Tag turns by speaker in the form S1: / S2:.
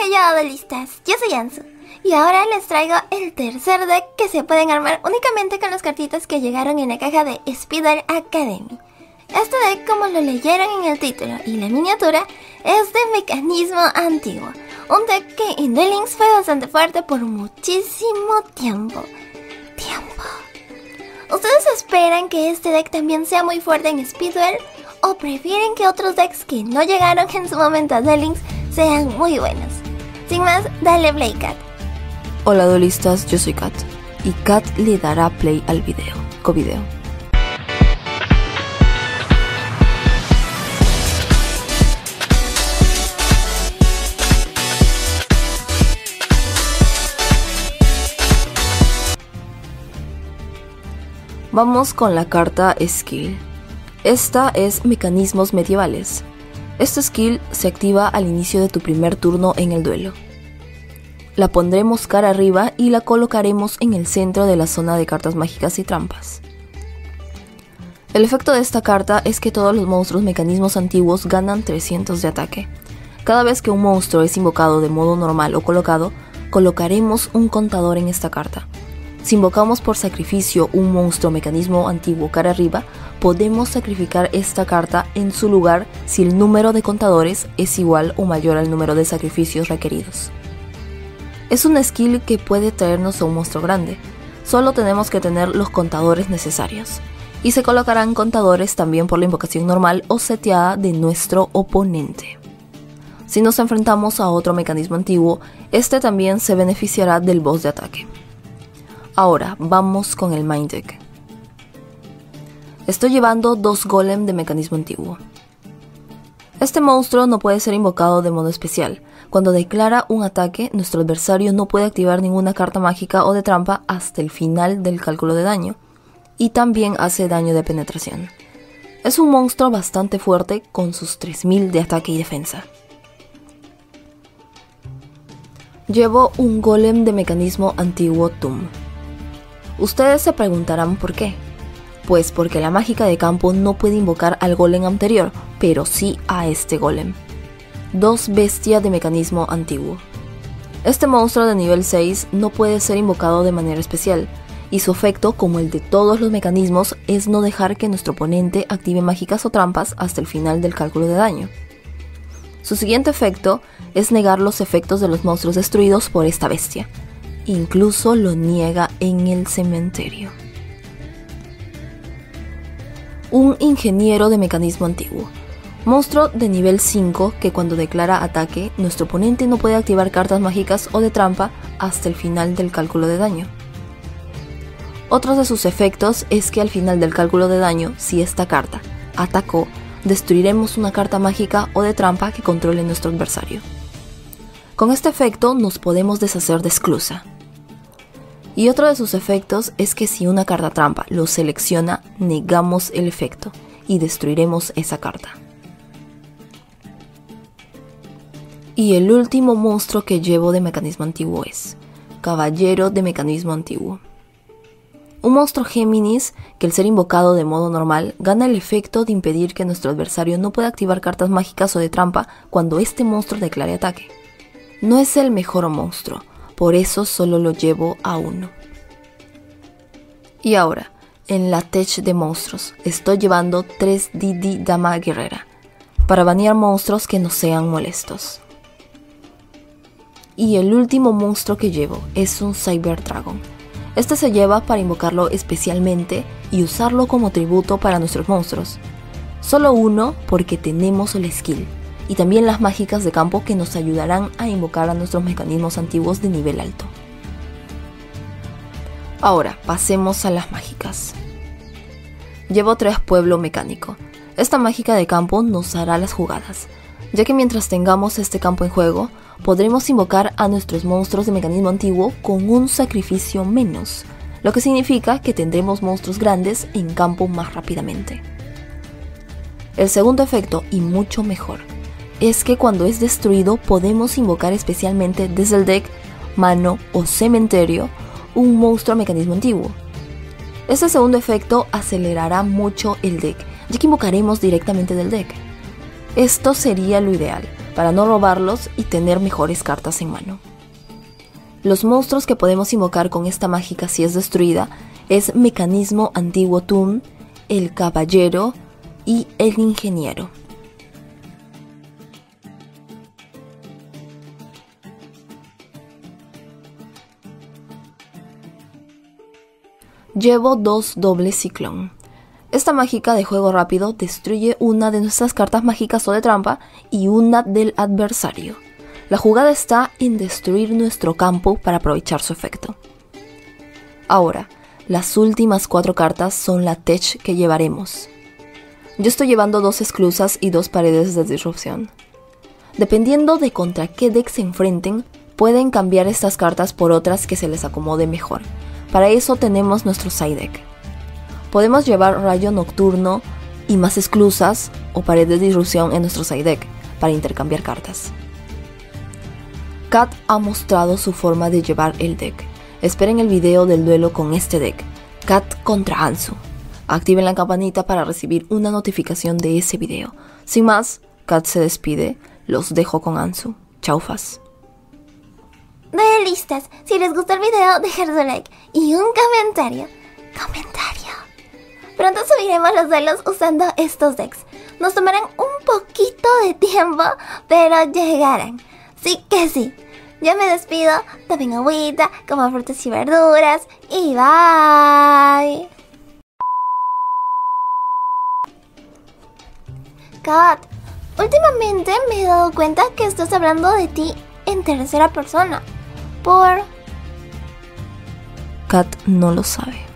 S1: Hello listas, yo soy Ansu y ahora les traigo el tercer deck que se pueden armar únicamente con las cartitas que llegaron en la caja de Spider Academy. Este deck, como lo leyeron en el título y la miniatura, es de mecanismo antiguo, un deck que en Duel Links fue bastante fuerte por muchísimo tiempo. Tiempo. ¿Ustedes esperan que este deck también sea muy fuerte en Speedwell? ¿O prefieren que otros decks que no llegaron en su momento a Duel Links sean muy buenos? Sin más, dale play, Kat.
S2: Hola duelistas, yo soy Kat y Kat le dará play al video, co-video. Vamos con la carta Skill. Esta es Mecanismos Medievales. Esta skill se activa al inicio de tu primer turno en el duelo. La pondremos cara arriba y la colocaremos en el centro de la zona de cartas mágicas y trampas. El efecto de esta carta es que todos los monstruos mecanismos antiguos ganan 300 de ataque. Cada vez que un monstruo es invocado de modo normal o colocado, colocaremos un contador en esta carta. Si invocamos por sacrificio un monstruo mecanismo antiguo cara arriba, podemos sacrificar esta carta en su lugar si el número de contadores es igual o mayor al número de sacrificios requeridos. Es una skill que puede traernos a un monstruo grande, solo tenemos que tener los contadores necesarios, y se colocarán contadores también por la invocación normal o seteada de nuestro oponente. Si nos enfrentamos a otro mecanismo antiguo, este también se beneficiará del boss de ataque. Ahora, vamos con el Mind Deck. Estoy llevando dos golem de mecanismo antiguo. Este monstruo no puede ser invocado de modo especial. Cuando declara un ataque, nuestro adversario no puede activar ninguna carta mágica o de trampa hasta el final del cálculo de daño. Y también hace daño de penetración. Es un monstruo bastante fuerte con sus 3000 de ataque y defensa. Llevo un golem de mecanismo antiguo TUM. Ustedes se preguntarán por qué. Pues porque la mágica de campo no puede invocar al golem anterior, pero sí a este golem. Dos bestias de mecanismo antiguo. Este monstruo de nivel 6 no puede ser invocado de manera especial, y su efecto, como el de todos los mecanismos, es no dejar que nuestro oponente active mágicas o trampas hasta el final del cálculo de daño. Su siguiente efecto es negar los efectos de los monstruos destruidos por esta bestia, incluso lo niega en el cementerio. Un ingeniero de mecanismo antiguo. Monstruo de nivel 5 que cuando declara ataque, nuestro oponente no puede activar cartas mágicas o de trampa hasta el final del cálculo de daño. Otro de sus efectos es que al final del cálculo de daño, si esta carta atacó, destruiremos una carta mágica o de trampa que controle nuestro adversario. Con este efecto nos podemos deshacer de esclusa. Y otro de sus efectos es que si una carta trampa lo selecciona, negamos el efecto y destruiremos esa carta. Y el último monstruo que llevo de mecanismo antiguo es Caballero de mecanismo antiguo. Un monstruo Géminis que al ser invocado de modo normal gana el efecto de impedir que nuestro adversario no pueda activar cartas mágicas o de trampa cuando este monstruo declare ataque. No es el mejor monstruo, por eso solo lo llevo a uno. Y ahora, en la tech de monstruos, estoy llevando 3 Didi Dama Guerrera, para banear monstruos que no sean molestos. Y el último monstruo que llevo es un Cyber Dragon. Este se lleva para invocarlo especialmente y usarlo como tributo para nuestros monstruos. Solo uno porque tenemos el skill, y también las mágicas de campo que nos ayudarán a invocar a nuestros mecanismos antiguos de nivel alto. Ahora, pasemos a las mágicas. Llevo tres pueblo mecánico. Esta mágica de campo nos hará las jugadas, ya que mientras tengamos este campo en juego, podremos invocar a nuestros monstruos de mecanismo antiguo con un sacrificio menos, lo que significa que tendremos monstruos grandes en campo más rápidamente. El segundo efecto, y mucho mejor, es que cuando es destruido podemos invocar especialmente desde el deck, mano o cementerio un monstruo mecanismo antiguo. Este segundo efecto acelerará mucho el deck, ya que invocaremos directamente del deck. Esto sería lo ideal, para no robarlos y tener mejores cartas en mano. Los monstruos que podemos invocar con esta mágica si es destruida es Mecanismo Antiguo Toon, el Caballero y el Ingeniero. Llevo dos doble ciclón. Esta mágica de juego rápido destruye una de nuestras cartas mágicas o de trampa y una del adversario. La jugada está en destruir nuestro campo para aprovechar su efecto. Ahora, las últimas cuatro cartas son la tech que llevaremos. Yo estoy llevando dos esclusas y dos paredes de disrupción. Dependiendo de contra qué deck se enfrenten, pueden cambiar estas cartas por otras que se les acomode mejor. Para eso tenemos nuestro side deck. Podemos llevar rayo nocturno y más esclusas o pared de disrupción en nuestro side deck para intercambiar cartas. Kat ha mostrado su forma de llevar el deck. Esperen el video del duelo con este deck, Kat contra Ansu. Activen la campanita para recibir una notificación de ese video. Sin más, Kat se despide, los dejo con Ansu. Chaufas
S1: de listas. Si les gustó el video, dejar su like y un comentario. Comentario. Pronto subiremos los duelos usando estos decks. Nos tomarán un poquito de tiempo, pero llegarán. Sí que sí. Yo me despido, tomen agüita, como frutas y verduras y bye. Kat, últimamente me he dado cuenta que estás hablando de ti en tercera persona por...
S2: Kat no lo sabe.